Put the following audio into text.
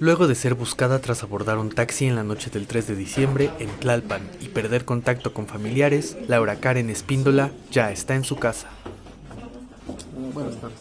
luego de ser buscada tras abordar un taxi en la noche del 3 de diciembre en Tlalpan y perder contacto con familiares, Laura Karen Espíndola ya está en su casa. Buenas tardes.